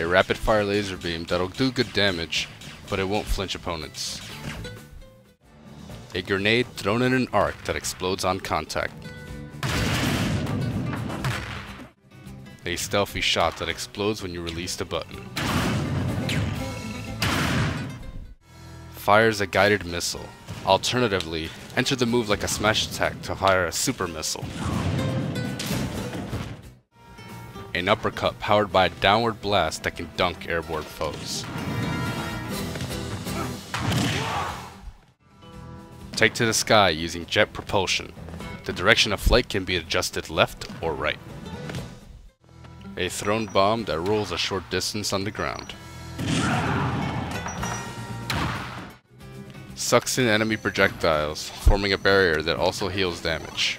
A rapid fire laser beam that'll do good damage, but it won't flinch opponents. A grenade thrown in an arc that explodes on contact. A stealthy shot that explodes when you release the button. Fires a guided missile. Alternatively, enter the move like a smash attack to fire a super missile. An uppercut powered by a downward blast that can dunk airborne foes. Take to the sky using jet propulsion. The direction of flight can be adjusted left or right. A thrown bomb that rolls a short distance on the ground. Sucks in enemy projectiles, forming a barrier that also heals damage.